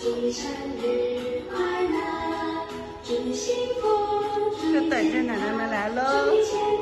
祝生日快乐，祝幸福，祝健康！就等着奶奶们来喽。